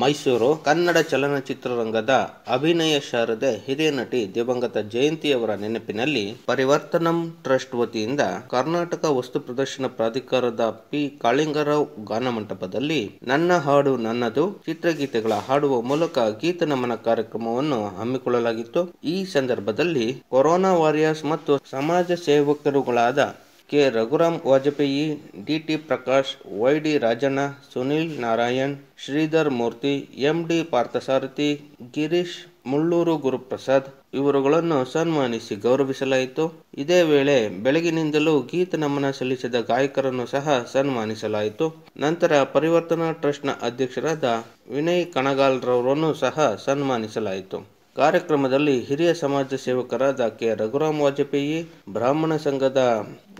ಮೈಸೂರು ಕನ್ನಡ ಚಲನಚಿತ್ರರಂಗದ ಅಭಿನಯ ಶಾರದೆ ಹಿರಿಯ ನಟಿ ದಿವಂಗತ ಜಯಂತಿಯವರ ನೆನಪಿನಲ್ಲಿ ಪರಿವರ್ತನಂ ಟ್ರಸ್ಟ್ ವತಿಯಿಂದ ಕರ್ನಾಟಕ ವಸ್ತು ಪ್ರದರ್ಶನ ಪ್ರಾಧಿಕಾರದ ಪಿ. ಕಾಳಿಂಗರಾವ್ ಗಾನ ಮಂಟಪದಲ್ಲಿ ನನ್ನ ಹಾಡು ನನ್ನದು ಚಿತ್ರಗೀತೆಗಳ ಹಾಡುವ ಮೂಲಕ ಗೀತ ನಮನ ಕಾರ್ಯಕ್ರಮವನ್ನು ಹಮ್ಮಿಕೊಳ್ಳಲಾಗಿತ್ತು. ಈ ಸಂದರ್ಭದಲ್ಲಿ ಕೊರೋನಾ ವಾರಿಯರ್ಸ್ ಮತ್ತು ಸಮಾಜ ಸೇವಕರುಗಳಾದ K. Raghuram Vajpayee, D. T. Prakash YD Rajanna, Sunil Narayan, Sridhar Murthy MD Parthasarathy, Girish Mulluru Guruprasad ಇವರುಗಳನ್ನು ಸನ್ಮಾನಿಸಿ ಗೌರವಿಸಲಾಯಿತು. ಇದೇ ವೇಳೆ ಬೆಳಗಿನಿಂದಲೂ ಗೀತ ನಮನ ಸಲ್ಲಿಸಿದ ಗಾಯಕರನ್ನು ಸಹ ಸನ್ಮಾನಿಸಲಾಯಿತು. ನಂತರ ಪರಿವರ್ತನಾ ಟ್ರಸ್ಟ್ನ ಅಧ್ಯಕ್ಷರಾದ ವಿನಯ್ ಕಣಗಾಲ್ರವರನ್ನು ಸಹ ಸನ್ಮಾನಿಸಲಾಯಿತು. ಕಾರ್ಯಕ್ರಮದಲ್ಲಿ ಹಿರಿಯ ಸಮಾಜ ಸೇವಕರಾದ ಕೆ. ರಘುರಾಮ್ ವಾಜಪೇಯಿ, ಬ್ರಾಹ್ಮಣ ಸಂಘದ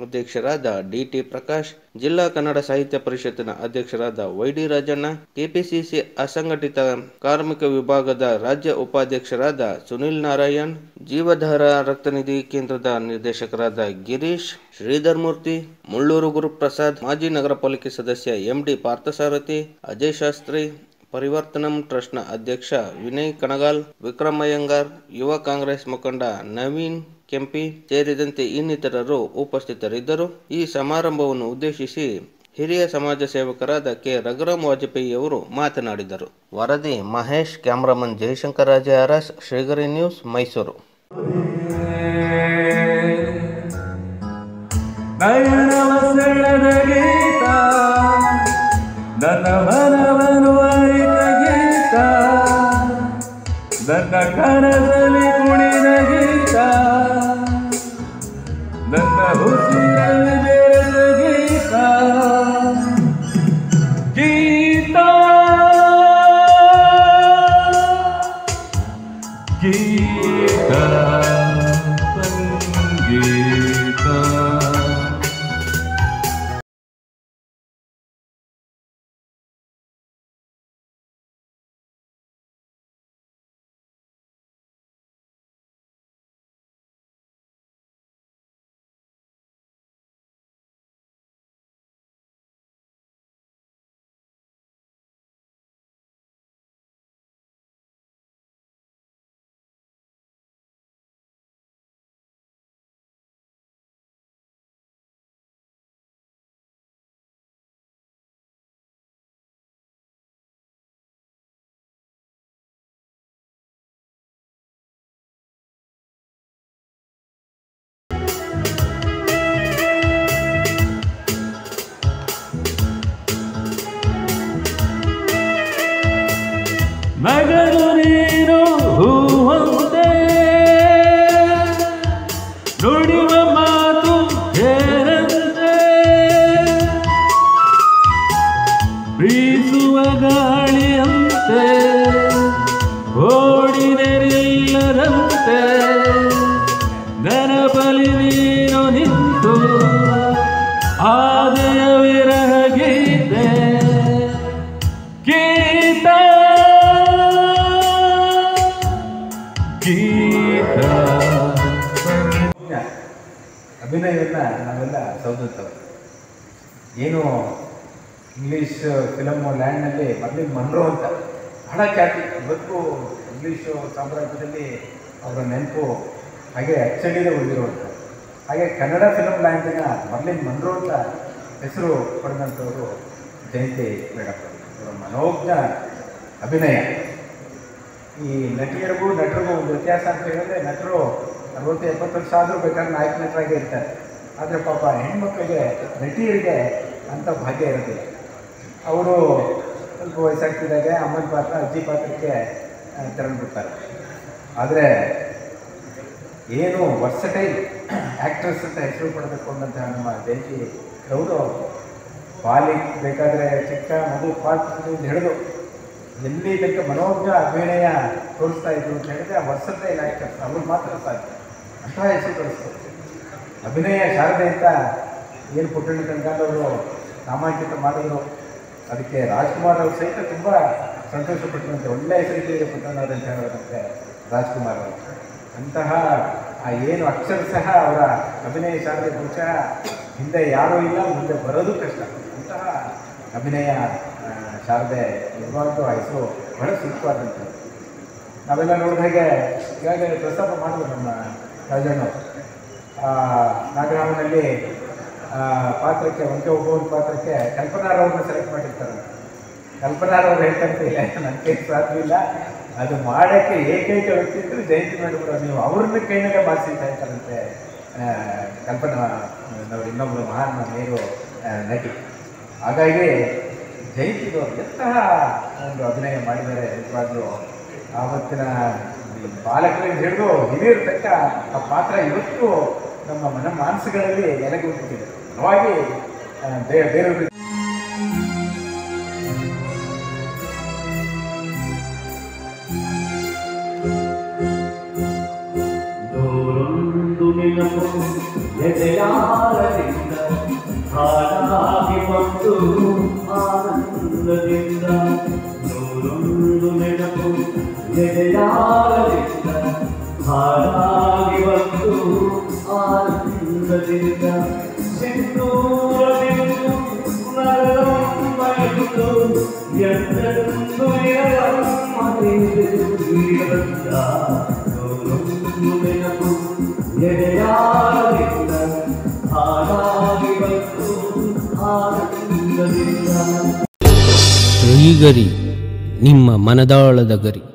ಅಧ್ಯಕ್ಷರಾದ ಡಿಟಿ ಪ್ರಕಾಶ್, ಜಿಲ್ಲಾ ಕನ್ನಡ ಸಾಹಿತ್ಯ ಪರಿಷತ್ತಿನ ಅಧ್ಯಕ್ಷರಾದ ವೈಡಿ ರಾಜಣ್ಣ, ಕೆಪಿಸಿಸಿ ಅಸಂಘಟಿತ ಕಾರ್ಮಿಕ ವಿಭಾಗದ ರಾಜ್ಯ ಉಪಾಧ್ಯಕ್ಷರಾದ ಸುನಿಲ್ ನಾರಾಯಣ್, ಜೀವಧಾರ ರಕ್ತನಿಧಿ ಕೇಂದ್ರದ ನಿರ್ದೇಶಕರಾದ ಗಿರೀಶ್, ಶ್ರೀಧರ್ ಮೂರ್ತಿ, ಮುಳ್ಳೂರು ಗುರುಪ್ರಸಾದ್, ಮಾಜಿ ನಗರ ಪಾಲಿಕೆ ಸದಸ್ಯ ಎಂಡಿ ಪಾರ್ಥಸಾರಥಿ, ಅಜಯ್ ಶಾಸ್ತ್ರಿ ಪರಿವರ್ತನಂ ಟ್ರಸ್ಟ್ನ ಅಧ್ಯಕ್ಷ ವಿನಯ್ ಕಣಗಾಲ್ ವಿಕ್ರಮಯ್ಯಂಗಾರ್ ಯುವ ಕಾಂಗ್ರೆಸ್ ಮುಖಂಡ ನವೀನ್ ಕೆಂಪಿ ಸೇರಿದಂತೆ ಇನ್ನಿತರರು ಉಪಸ್ಥಿತರಿದ್ದರು. ಈ ಸಮಾರಂಭವನ್ನು ಉದ್ದೇಶಿಸಿ ಹಿರಿಯ ಸಮಾಜ ಸೇವಕರಾದ ಕೆ. ರಘುರಾಮ್ ವಾಜಪೇಯಿ ಅವರು ಮಾತನಾಡಿದರು. ವರದಿ ಮಹೇಶ್, ಕ್ಯಾಮರಾಮನ್ ಜಯಶಂಕರ್ ರಾಜ ಅರಸ್, ಶ್ರೀಗರಿ ನ್ಯೂಸ್, ಮೈಸೂರು. ನನ್ನ ನನ್ನ ಕನಸಲಿ ಕುಣಿದ ಗೀತ ನನ್ನ ಹುಸಿಯಲ್ಲಿ ಬೆರೆದ ಗೀತ ಗೀತ ಗೀತ ನೀನು ಹೂವಂತೆ. ನುಡಿವ ಮಾತು ಹೇರಂತೆ. ಬೀಸುವ ಗಾಳಿಯಂತೆ ಸೌದುತ್ತವೆ ಏನು ಇಂಗ್ಲೀಷ್ ಫಿಲಮ್ ಲ್ಯಾಂಡ್ನಲ್ಲಿ ಮೊದಲಿಗೆ ಮನ್ರೋ ಅಂತ ಬಹಳ ಖ್ಯಾತಿ. ಇವತ್ತು ಇಂಗ್ಲೀಷು ಸಾಮ್ರಾಜ್ಯದಲ್ಲಿ ಅವರ ನೆನಪು ಹಾಗೆ ಅಚ್ಚಳಿದೆ ಉಳಿದಿರುವಂಥ ಹಾಗೆ ಕನ್ನಡ ಫಿಲಮ್ ಲ್ಯಾಂಡಿನ ಮೊದಲಿನ ಮನ್ರೋ ಅಂತ ಹೆಸರು ಪಡೆದಂಥವರು ಜಯಂತಿ ಬೇಡಪ್ಪ ಅವರ ಮನೋಜ್ಞ ಅಭಿನಯ. ಈ ನಟಿಯರಿಗೂ ನಟರಿಗೂ ಒಂದು ವ್ಯತ್ಯಾಸ ಅಂತ ಹೇಳಿದ್ರೆ ನಟರು ಅರವತ್ತು ಎಪ್ಪತ್ತು ವರ್ಷ ಆದರೂ ಬೇಕಾದ್ರೆ ನಾಯಕ ನಟರಾಗೇ ಇರ್ತಾರೆ. ಆದರೆ ಪಾಪ ಹೆಣ್ಮಕ್ಳಿಗೆ ನಟಿಯರಿಗೆ ಅಂಥ ಭಾಗ್ಯ ಇರೋದಿಲ್ಲ ಅವರು ಸ್ವಲ್ಪ ವಯಸ್ಸಾಗ್ತಿದ್ದಾಗೆ ಅಮ್ಮನ ಪಾತ್ರ ಅಜ್ಜಿ ಪಾತ್ರಕ್ಕೆ ತೆರಳ್ಬಿಡ್ತಾರೆ. ಆದರೆ ಏನು ವರ್ಸಟೈಲ್ ಆ್ಯಕ್ಟ್ರೆಸ್ ಅಂತ ಹೆಸರು ಪಡಬೇಕು ನಮ್ಮ ಜಯಂತಿ ಅವರು. ಬಾಲಿಗೆ ಬೇಕಾದರೆ ಚಿಕ್ಕ, ಮಗು ಪಾತ್ರದಿಂದ ಹಿಡಿದು ಎಲ್ಲಿ ತನಕ ಮನೋಜ್ಞ ಅಭಿನಯ ತೋರಿಸ್ತಾ ಇದ್ರು ಅಂತ ಹೇಳಿದ್ರೆ ಆ ವರ್ಸಟೈಲ್ ಆ್ಯಕ್ಟರ್ಸ್ ಅವ್ರು ಮಾತ್ರ ಸಾಧ್ಯ. ಅಂತಹ ಹೆಸರು ತೋರಿಸ್ತಾರೆ ಅಭಿನಯ, ಶಾರದೆ ಅಂತ ಏನು ಪುಟ್ಟಣ್ಣ ಕಣ್ಕಾಲವರು ನಾಮಾಂಕಿತ ಮಾಡಿದ್ರು. ಅದಕ್ಕೆ ರಾಜ್ಕುಮಾರ್ ಅವರು ಸಹಿತ ತುಂಬ ಸಂತೋಷಪಟ್ಟರಂತೆ ಒಳ್ಳೆ ಹೆಸರಿಗೆ ಪುಟ್ಟಣ್ಣವ್ರು ಅಂತ ಹೇಳೋದಂತೆ ರಾಜ್ಕುಮಾರ್ ಅವರು. ಅಂತಹ ಆ ಏನು ಅಕ್ಷರ ಸಹ ಅವರ ಅಭಿನಯ ಶಾರದೆ ಪುರುಷ ಹಿಂದೆ ಯಾರೂ ಇಲ್ಲ, ಮುಂದೆ ಬರೋದು ಕಷ್ಟ. ಅಂತಹ ಅಭಿನಯ ಶಾರದೆ ಆ ಹೆಸರು ಬಹಳ ಸೂಕ್ತವಾದಂಥದ್ದು ನಾವೆಲ್ಲ ನೋಡಿದ ಹಾಗೆ ಈಗಾಗಲೇ ಪ್ರಸ್ತಾಪ ಮಾಡಿದ್ರು ನಮ್ಮ ರಾಜಣ್ಣ ನಾಗರಾಮನಲ್ಲಿ ಪಾತ್ರಕ್ಕೆ ಒಂಟೆ ಹೋಗುವ ಪಾತ್ರಕ್ಕೆ ಕಲ್ಪನಾರವ್ರನ್ನ ಸೆಲೆಕ್ಟ್ ಮಾಡಿರ್ತಾರೆ. ಕಲ್ಪನಾರವ್ರು ಹೇಳ್ತಂತಿಲ್ಲ ನನಗೆ ಸಾಧ್ಯ ಇಲ್ಲ. ಅದು ಮಾಡೋಕ್ಕೆ ಏಕೈಕ ವ್ಯಕ್ತಿ ಇದ್ರೆ ಜಯಂತಿ ಮೇಡಮ್ ನೀವು ಅವ್ರನ್ನ ಕೈನಲ್ಲೇ ಮಾಡಿಸಿದ್ದ ಇರ್ತಾರಂತೆ ಕಲ್ಪನಾ ನಾವು ಇನ್ನೊಬ್ಬರು ಮಹಾನ್ ಮೇರು ನಟಿ. ಹಾಗಾಗಿ ಜಯಂತಿದವರು ಎಂತಹ ಒಂದು ಅಭಿನಯ ಮಾಡಿದ್ದಾರೆ ನಿಜವಾಗ್ಲೂ. ಆವತ್ತಿನ ಬಾಲಕರಿಂದ ಹಿಡಿದು ಹಿರಿಯರ ತಕ್ಕ ಆ ಪಾತ್ರ ಇವತ್ತು ನಮ್ಮ ಮನ ಮಾನಸಗಳಲ್ಲಿ ನೆಲೆಗೊಂಡಿದೆ ಅವಾಗಿ ಆ, ಬೇ- ಬೇರೆಯವ್ರಿಗೆ ನೂರೊಂದು ನೆನಪು ಎದೆಯಾಳದಿಂದ ಹಾಡಾಗಿ ಬಂದು ಶ್ರೀಗರಿ ನಿಮ್ಮ ಮನದಾಳದ ಗರಿ.